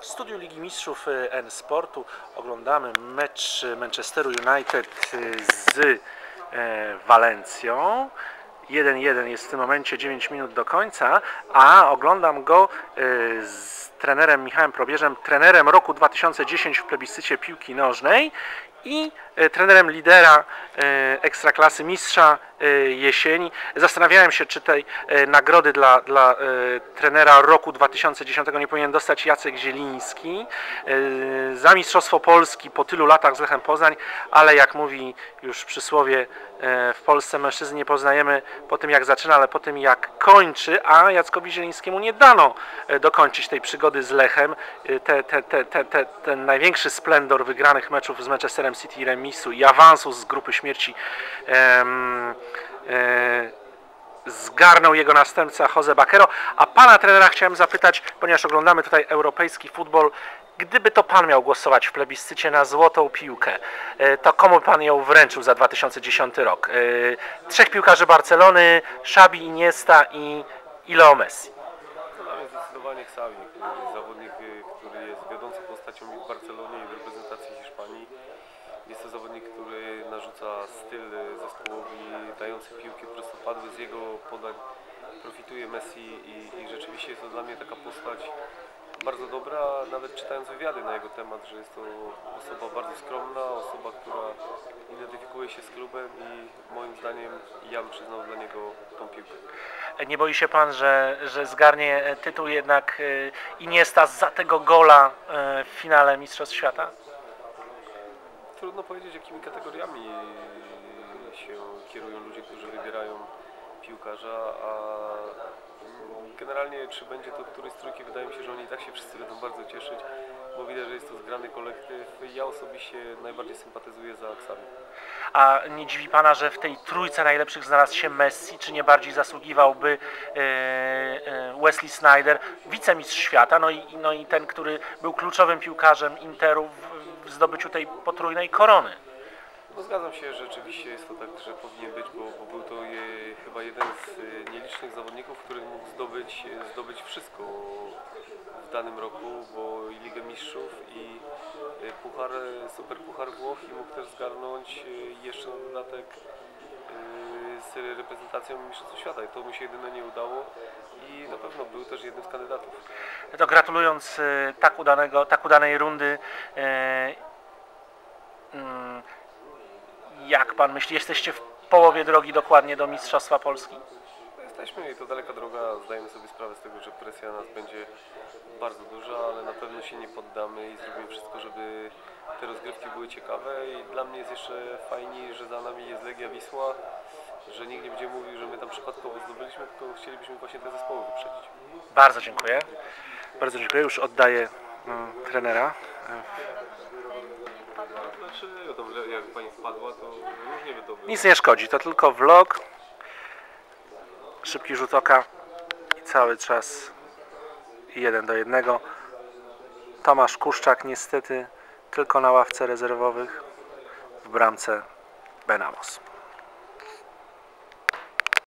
W studiu Ligi Mistrzów y, N Sportu oglądamy mecz Manchesteru United y, z e, Walencją. 1-1 jest w tym momencie 9 minut do końca, a oglądam go y, z trenerem Michałem Probierzem, trenerem roku 2010 w plebiscycie piłki nożnej i e, trenerem lidera e, ekstraklasy, mistrza e, jesieni. Zastanawiałem się, czy tej nagrody dla, dla trenera roku 2010 nie powinien dostać Jacek Zieliński za Mistrzostwo Polski po tylu latach z Lechem Poznań, ale jak mówi już przysłowie, w Polsce mężczyzny nie poznajemy po tym jak zaczyna, ale po tym jak kończy, a Jackowi Zielińskiemu nie dano e, dokończyć tej przygody z Lechem. E, Te, te, te, te, te, ten największy splendor wygranych meczów z Manchesterem City remisu i awansu z grupy śmierci em, e, zgarnął jego następca Jose Bakero. A pana trenera chciałem zapytać, ponieważ oglądamy tutaj europejski futbol, gdyby to pan miał głosować w plebiscycie na złotą piłkę, e, to komu pan ją wręczył za 2010 rok? E, Trzech piłkarzy Barcelony, Xabi, Iniesta i, i Leo Messi. Zdecydowanie Xavi, zawodnik, y, który jest wiodącą postacią w Barcelonie i w reprezentacji Hiszpanii. Jest to zawodnik, który narzuca styl dający piłki prostopadłe z jego podań. Profituje Messi i, i rzeczywiście jest to dla mnie taka postać bardzo dobra, nawet czytając wywiady na jego temat, że jest to osoba bardzo skromna, osoba, która identyfikuje się z klubem i moim zdaniem ja bym przyznał dla niego tą piłkę. Nie boi się pan, że, że zgarnie tytuł jednak e, Iniesta za tego gola e, w finale Mistrzostw Świata? Trudno powiedzieć, jakimi kategoriami się kierują ludzie, którzy wybierają piłkarza, a generalnie czy będzie to któryś z trójki, wydaje mi się, że oni i tak się wszyscy będą bardzo cieszyć, bo widać, że jest to zgrany kolektyw. Ja osobiście najbardziej sympatyzuję za Aksami. A nie dziwi Pana, że w tej trójce najlepszych znalazł się Messi? Czy nie bardziej zasługiwałby e, e, Wesley Snyder, wicemistrz świata, no i, no i ten, który był kluczowym piłkarzem Interu w, zdobyciu tej potrójnej korony? No zgadzam się, że rzeczywiście jest to tak, że powinien być, bo, bo był to je, chyba jeden z e, nielicznych zawodników, który mógł zdobyć, zdobyć wszystko w danym roku, bo i Ligę Mistrzów i e, Super Puchar Włoch i mógł też zgarnąć e, jeszcze na dodatek e, z reprezentacją Mistrzostw Świata i to mu się jedyne nie udało i na pewno był też jednym z kandydatów. To gratulując e, tak, udanego, tak udanej rundy, mm, jak Pan myśli, jesteście w połowie drogi dokładnie do Mistrzostwa Polski? Jesteśmy i to daleka droga, zdajemy sobie sprawę z tego, że presja na nas będzie bardzo duża, ale na pewno się nie poddamy i zrobimy wszystko, żeby te rozgrywki były ciekawe i dla mnie jest jeszcze fajniej, że za nami jest Legia Wisła, że nikt nie będzie mówił, że my tam przypadkowo zdobyliśmy, tylko chcielibyśmy właśnie te zespoły wyprzedzić. Bardzo dziękuję. Bardzo dziękuję. Już oddaję mm, trenera. Tam jak pani wpadła, to różnie by to było. Nic nie szkodzi, to tylko vlog. Szybki rzut oka i cały czas jeden do jednego. Tomasz Kuszczak niestety tylko na ławce rezerwowych w bramce Benamos.